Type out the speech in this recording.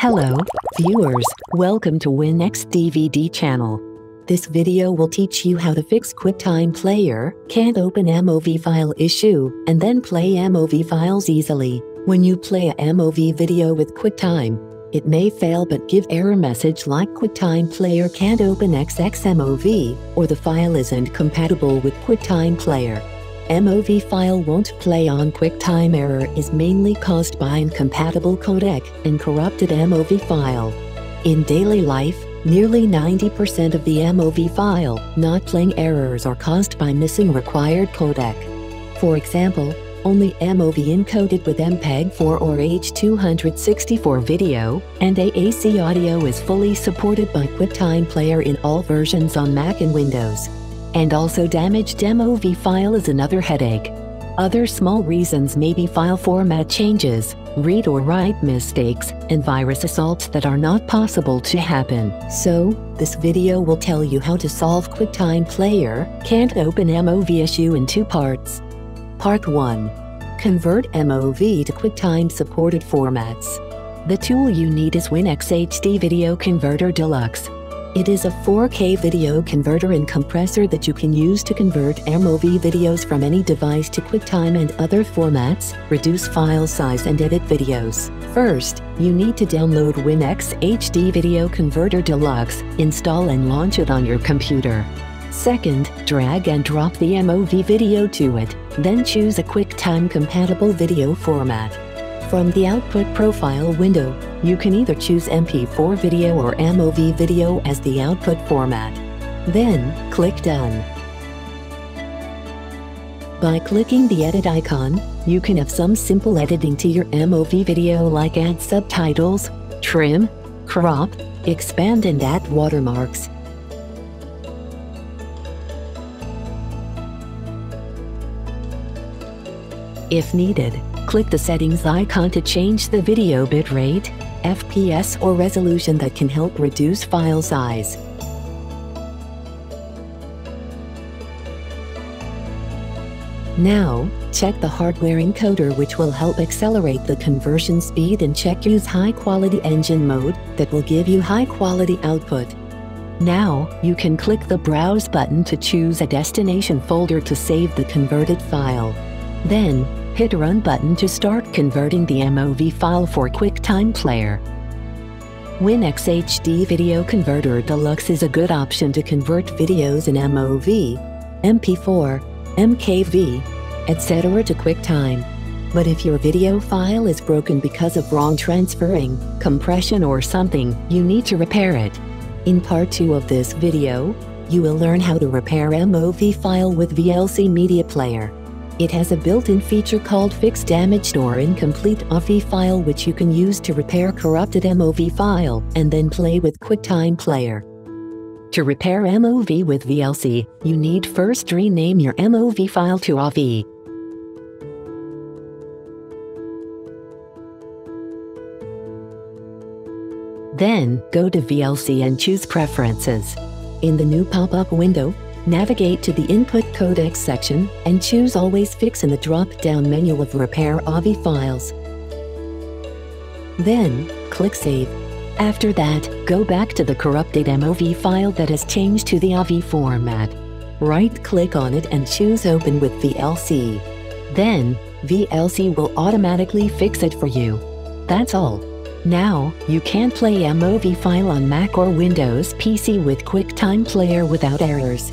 Hello, viewers, welcome to WinX DVD channel. This video will teach you how to fix QuickTime Player, can't open MOV file issue, and then play MOV files easily. When you play a MOV video with QuickTime, it may fail but give error message like QuickTime Player can't open XXMOV, or the file isn't compatible with QuickTime Player. MOV file won't play on QuickTime error is mainly caused by incompatible codec and corrupted MOV file. In daily life, nearly 90% of the MOV file not playing errors are caused by missing required codec. For example, only MOV encoded with MPEG-4 or H.264 video and AAC audio is fully supported by QuickTime Player in all versions on Mac and Windows. And also damaged MOV file is another headache. Other small reasons may be file format changes, read or write mistakes, and virus assaults that are not possible to happen. So, this video will tell you how to solve QuickTime Player can't open MOV issue in two parts. Part 1. Convert MOV to QuickTime supported formats. The tool you need is WinX HD Video Converter Deluxe. It is a 4K video converter and compressor that you can use to convert MOV videos from any device to QuickTime and other formats, reduce file size and edit videos. First, you need to download WinX HD Video Converter Deluxe, install and launch it on your computer. Second, drag and drop the MOV video to it, then choose a QuickTime compatible video format. From the output profile window, you can either choose MP4 video or MOV video as the output format. Then, click Done. By clicking the edit icon, you can have some simple editing to your MOV video like add subtitles, trim, crop, expand and add watermarks. If needed, click the settings icon to change the video bitrate, FPS or resolution that can help reduce file size. Now, check the hardware encoder which will help accelerate the conversion speed and check use high quality engine mode that will give you high quality output. Now, you can click the Browse button to choose a destination folder to save the converted file. Then, hit Run button to start converting the MOV file for QuickTime Player. WinX HD Video Converter Deluxe is a good option to convert videos in MOV, MP4, MKV, etc. to QuickTime. But if your video file is broken because of wrong transferring, compression or something, you need to repair it. In part 2 of this video, you will learn how to repair MOV file with VLC Media Player. It has a built-in feature called Fix Damaged or Incomplete AVI file which you can use to repair corrupted MOV file and then play with QuickTime Player. To repair MOV with VLC, you need first rename your MOV file to AVI. Then, go to VLC and choose Preferences. In the new pop-up window, navigate to the Input Codecs section and choose Always Fix in the drop-down menu of Repair AVI files. Then, click Save. After that, go back to the corrupted MOV file that has changed to the AVI format. Right-click on it and choose Open with VLC. Then, VLC will automatically fix it for you. That's all. Now, you can play MOV file on Mac or Windows PC with QuickTime Player without errors.